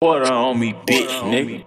Water on me, bitch, nigga.